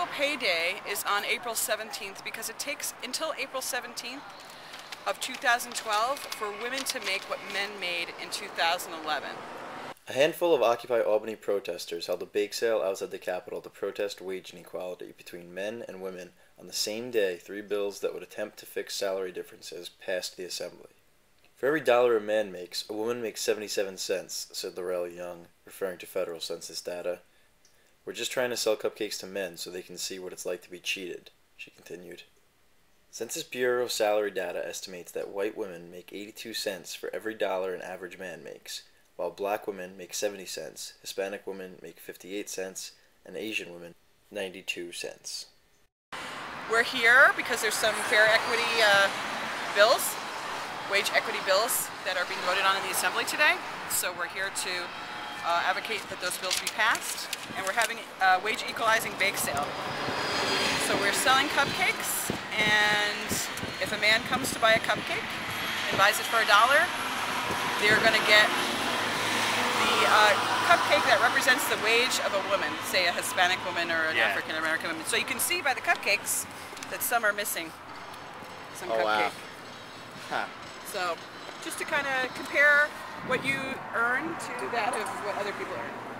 actual pay day is on April 17th because it takes until April 17th of 2012 for women to make what men made in 2011. A handful of Occupy Albany protesters held a bake sale outside the Capitol to protest wage inequality between men and women on the same day three bills that would attempt to fix salary differences passed the Assembly. For every dollar a man makes, a woman makes 77 cents, said Laurel Young, referring to federal census data. We're just trying to sell cupcakes to men so they can see what it's like to be cheated, she continued. Census Bureau salary data estimates that white women make 82 cents for every dollar an average man makes, while black women make 70 cents, Hispanic women make 58 cents, and Asian women 92 cents. We're here because there's some fair equity uh, bills, wage equity bills that are being voted on in the Assembly today. So we're here to uh, advocate that those bills be passed, and we're having a wage equalizing bake sale. So we're selling cupcakes, and if a man comes to buy a cupcake and buys it for a dollar, they're going to get the uh, cupcake that represents the wage of a woman, say a Hispanic woman or an Yeah. African American woman. So you can see by the cupcakes that some are missing some Oh, cupcake. wow. Huh. So just to kind of compare what you earn to that of what other people earn.